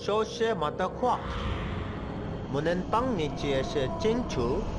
说些么的话，我能帮你解释清楚。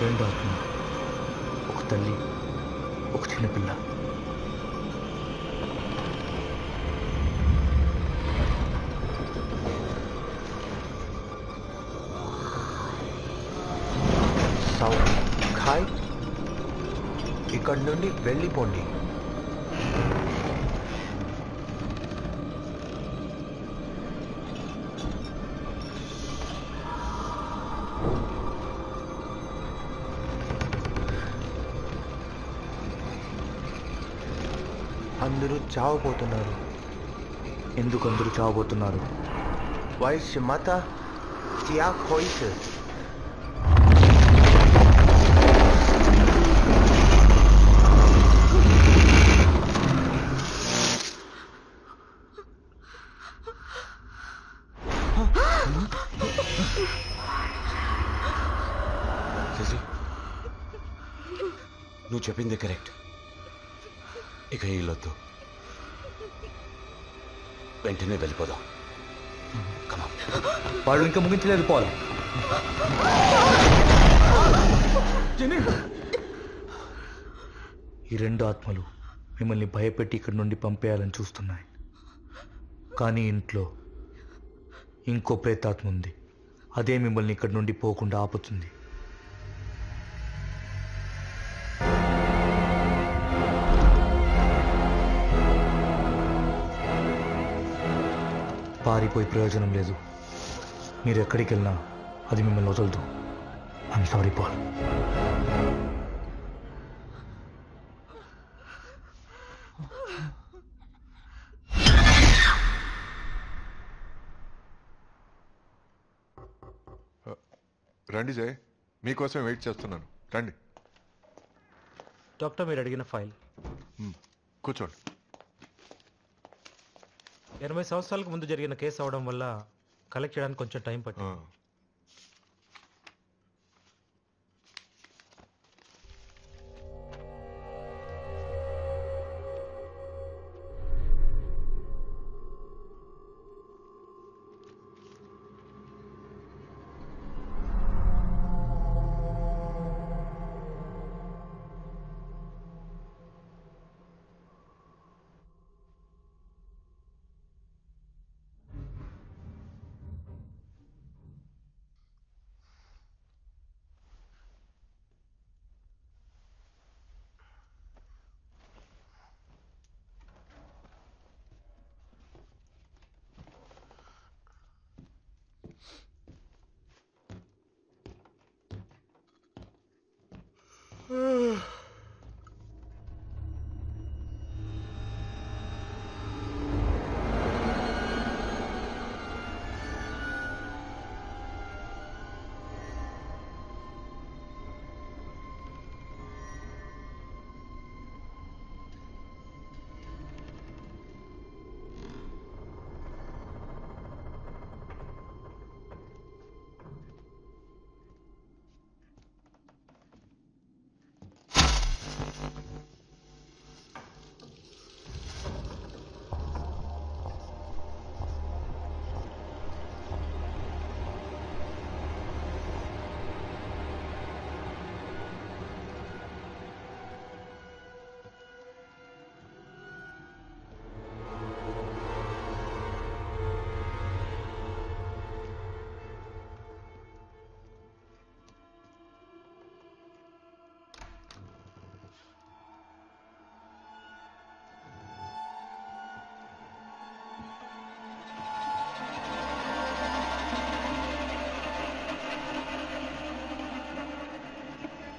రెండు ఆత్మ ఒక తల్లి ఒక చిన్నపిల్ల సౌండ్ ఖాయ్ ఇక్కడి నుండి వెళ్ళిపోండి అందరూ చావబోతున్నారు. ఎందుకు అందరూ చావబోతున్నారు? వైస్ మత త్యా హోయిస్ నువ్వు చెప్పింది కరెక్ట్. ఇక వీళ్ళొద్దు వెంటనే వెళ్ళిపోదాం. కమా వాళ్ళు ఇంకా ముగించలేదు పాల్ ఈ రెండు ఆత్మలు మిమ్మల్ని భయపెట్టి ఇక్కడి నుండి పంపేయాలని చూస్తున్నాయి. కానీ ఇంట్లో ఇంకో ప్రేతాత్మ ఉంది. అదే మిమ్మల్ని ఇక్కడి నుండి పోకుండా ఆపుతుంది. పారిపోయి ప్రయోజనం లేదు. మీరు ఎక్కడికి వెళ్ళినా అది మిమ్మల్ని వదలదు. ఐఎమ్ సారీ పాల్ రండి జయ్. మీకోసం వెయిట్ చేస్తున్నాను. రండి. డాక్టర్ మీరు అడిగిన ఫైల్. కూర్చోండి. ఎనభై సంవత్సరాలకు ముందు జరిగిన కేసు అవడం వల్ల కలెక్ట్ చేయడానికి కొంచెం టైం పట్టింది.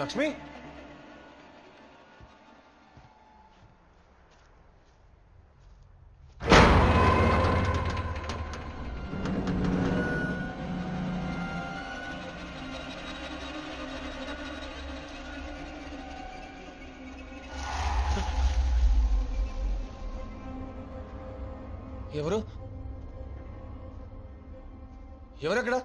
లక్ష్మి ఎవరు ఎవరక్కడ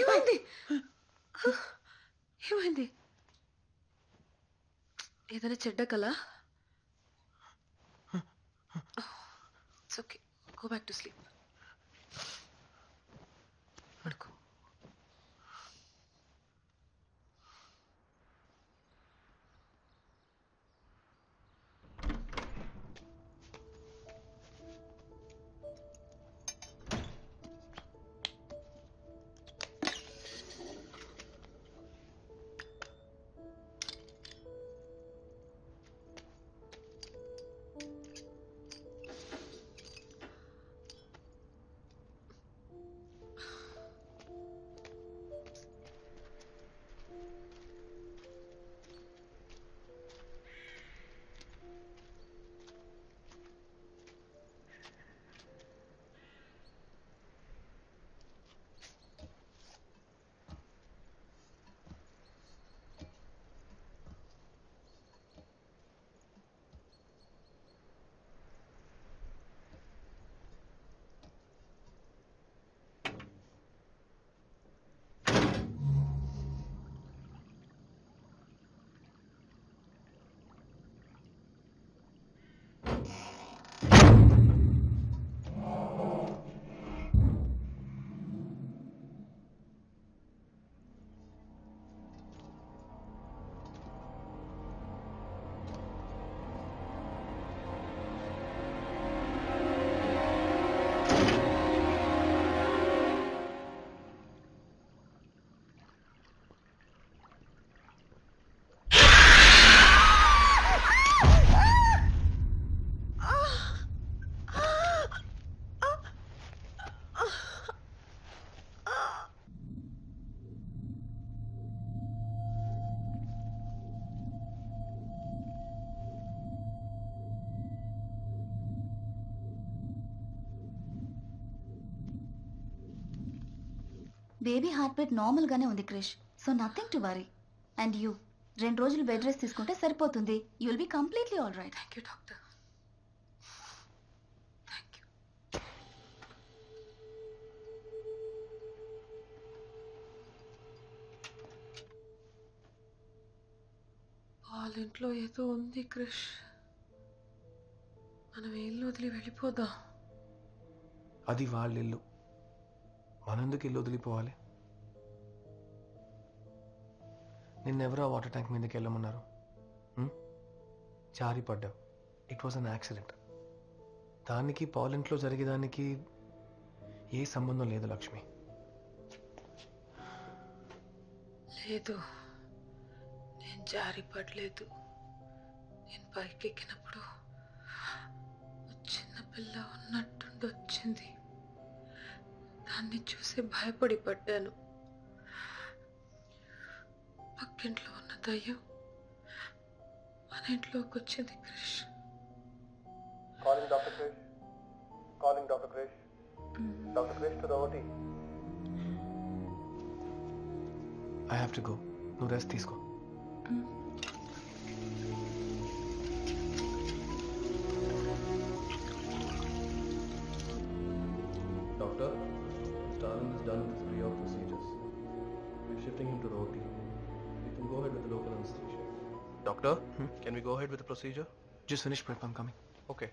ఏమైంది? ఏమైంది? ఏదైనా చెడ్డ కల? Okay go back to sleep baby heart beat normal గానే ఉంది Krish so nothing to worry and you రెండు రోజులు బెడ్ రెస్ట్ తీసుకుంటే సరిపోతుంది. You'll be completely all right thank you doctor you వాళ్ళ ఇంట్లో ఏదో ఉంది క్రిష్ మనం ఇల్లు వదిలి వెళ్ళిపోదాం? అది వాళ్ళ ఇల్లు. మనందుకు ఇల్లు వదిలిపోవాలి? నిన్నెవరో వాటర్ ట్యాంక్ మీదకి వెళ్ళమన్నారు. ఉం? జారి పడ్డావు ఇట్ వాజ్ అన్ యాక్సిడెంట్ దానికి పాలెంట్లో జరిగేదానికి ఏ సంబంధం లేదు లక్ష్మి. లేదు. నేను జారి పడలేదు నేను పైకి ఎక్కినప్పుడు చిన్నపిల్ల చిన్న పిల్ల ఉన్నట్టుండి వచ్చింది దాన్ని చూసి భయపడి పడ్డాను ఇంట్లో ఉన్న దయ్యం మన ఇంట్లోకి వచ్చింది Krish. Calling doctor Krish calling doctor Krish doctor Krish to I have rest తీసుకో Done with go ahead with the local anesthesia. Doctor, hmm? can we go ahead with the procedure? Just finish prep, I'm coming. Okay.